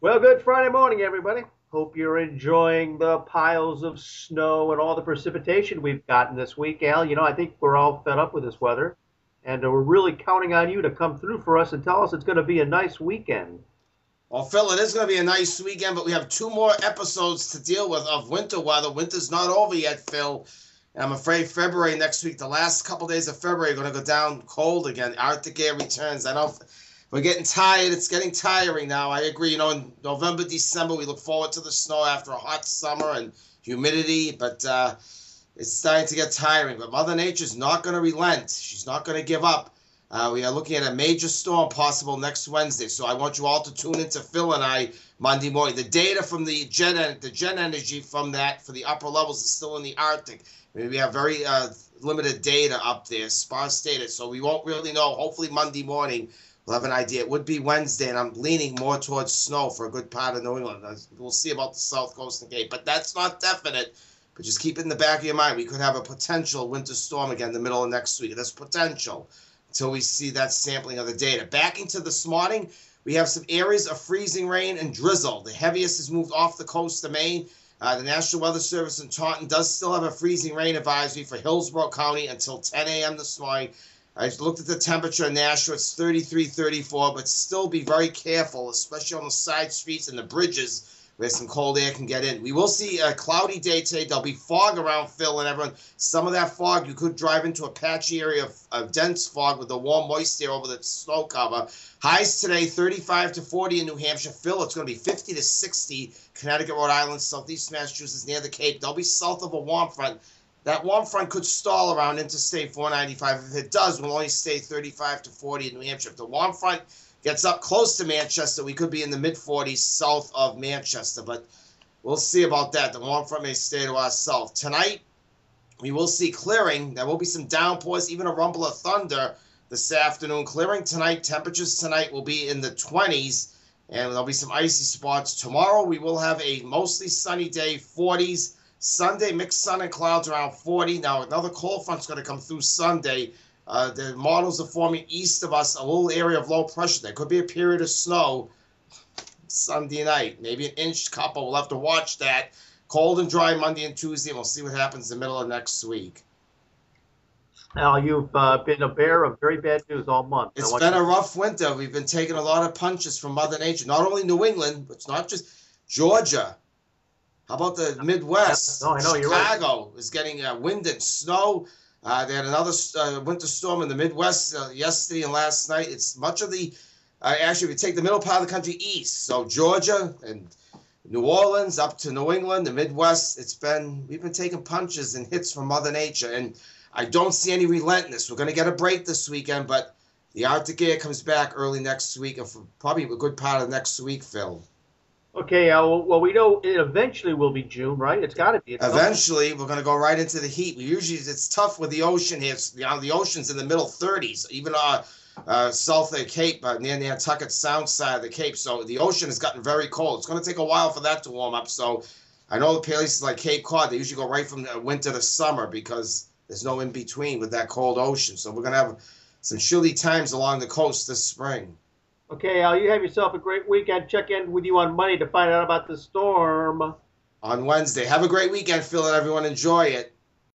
Well, good Friday morning, everybody. Hope you're enjoying the piles of snow and all the precipitation we've gotten this week, Al. You know, I think we're all fed up with this weather, and uh, we're really counting on you to come through for us and tell us it's going to be a nice weekend. Well, Phil, it is going to be a nice weekend, but we have two more episodes to deal with of winter weather. Winter's not over yet, Phil. And I'm afraid February next week, the last couple days of February, are going to go down cold again. Arctic air returns. I know we're getting tired. It's getting tiring now. I agree. You know, in November, December, we look forward to the snow after a hot summer and humidity, but uh, it's starting to get tiring. But Mother Nature's not going to relent. She's not going to give up. Uh, we are looking at a major storm possible next Wednesday, so I want you all to tune into Phil and I Monday morning. The data from the gen the gen energy from that for the upper levels is still in the Arctic. I mean, we have very uh, limited data up there, sparse data, so we won't really know. Hopefully Monday morning we'll have an idea. It would be Wednesday, and I'm leaning more towards snow for a good part of New England. We'll see about the South Coast and Cape, but that's not definite. But just keep it in the back of your mind. We could have a potential winter storm again in the middle of next week. That's potential until we see that sampling of the data. Back into this morning, we have some areas of freezing rain and drizzle. The heaviest has moved off the coast of Maine. Uh, the National Weather Service in Taunton does still have a freezing rain advisory for Hillsborough County until 10 a.m. this morning. I looked at the temperature in Nashua. It's 33, 34, but still be very careful, especially on the side streets and the bridges where some cold air can get in. We will see a cloudy day today. There'll be fog around Phil and everyone. Some of that fog, you could drive into a patchy area of, of dense fog with the warm, moist air over the snow cover. Highs today, 35 to 40 in New Hampshire. Phil, it's going to be 50 to 60. Connecticut, Rhode Island, southeast Massachusetts, near the Cape. They'll be south of a warm front. That warm front could stall around Interstate 495. If it does, we'll only stay 35 to 40 in New Hampshire. If the warm front gets up close to Manchester, we could be in the mid 40s south of Manchester. But we'll see about that. The warm front may stay to our south. Tonight, we will see clearing. There will be some downpours, even a rumble of thunder this afternoon. Clearing tonight. Temperatures tonight will be in the 20s, and there'll be some icy spots. Tomorrow, we will have a mostly sunny day, 40s. Sunday, mixed sun and clouds around 40. Now, another cold front's going to come through Sunday. Uh, the models are forming east of us, a little area of low pressure. There could be a period of snow Sunday night, maybe an inch couple. We'll have to watch that. Cold and dry Monday and Tuesday, and we'll see what happens in the middle of next week. Now, you've uh, been a bearer of very bad news all month. It's been a rough winter. We've been taking a lot of punches from Mother Nature. Not only New England, but it's not just Georgia, how about the Midwest? No, I know you're right. Chicago is getting uh, wind and snow. Uh, they had another uh, winter storm in the Midwest uh, yesterday and last night. It's much of the uh, actually, we take the middle part of the country east, so Georgia and New Orleans up to New England, the Midwest. It's been we've been taking punches and hits from Mother Nature, and I don't see any relentless. We're going to get a break this weekend, but the Arctic air comes back early next week, and for probably a good part of next week, Phil. Okay, uh, well, we know it eventually will be June, right? It's got to be. It's eventually, we're going to go right into the heat. We usually it's tough with the ocean here. It's, you know, the ocean's in the middle 30s, even uh, uh, south of the Cape, uh, near Nantucket Sound side of the Cape. So the ocean has gotten very cold. It's going to take a while for that to warm up. So I know the places like Cape Cod, they usually go right from winter to summer because there's no in between with that cold ocean. So we're going to have some chilly times along the coast this spring. Okay, Al, you have yourself a great weekend. Check in with you on Monday to find out about the storm. On Wednesday. Have a great weekend, Phil, and everyone enjoy it.